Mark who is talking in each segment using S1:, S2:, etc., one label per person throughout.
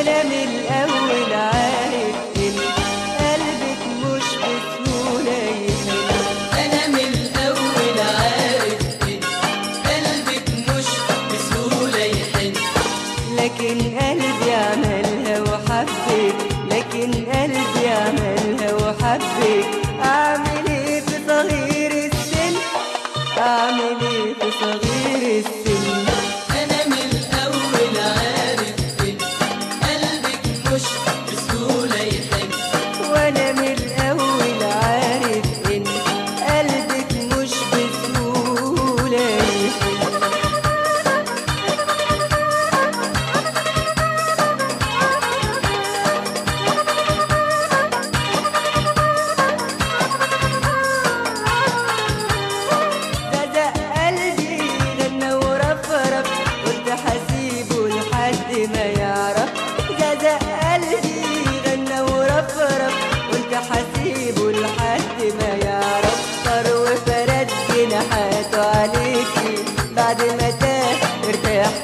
S1: أنا من الأول عارف إن قلبك مش بسهولة يحن
S2: أنا من الأول عارف إن قلبك مش بسهولة يحن.
S1: لكن قلبي عملها وحبك لكن قلبي عملها وحبك. أعمل إيه في صغير السن؟ أعمل إيه في صغير السن؟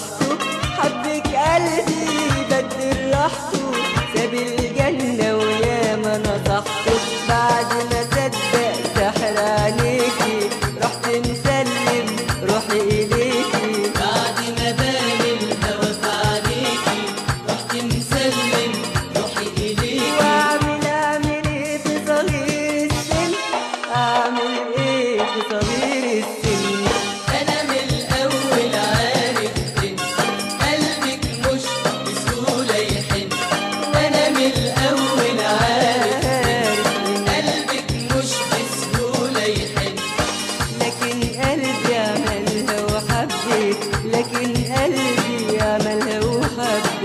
S1: شخصه حبك قلبي بدل لحظة.